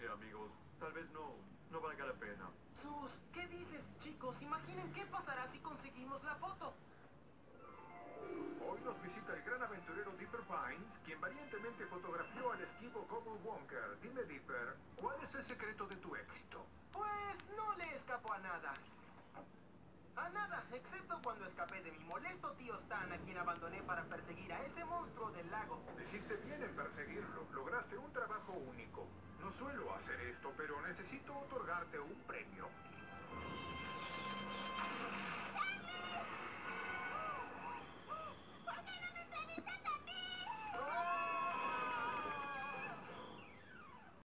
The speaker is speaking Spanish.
sé, amigos. Tal vez no, no valga la pena. Sus, ¿qué dices, chicos? Imaginen qué pasará si conseguimos la foto. Hoy nos visita el gran aventurero Dipper Pines, quien valientemente fotografió al esquivo Common Wonker. Dime, Dipper, ¿cuál es el secreto de tu éxito? Pues no le escapó a nada. A nada, excepto cuando escapé de mi molesto tío Stan, a quien abandoné para perseguir a ese monstruo del lago. Hiciste bien en perseguirlo. Lograste un trabajo único. No suelo hacer esto, pero necesito otorgarte un premio.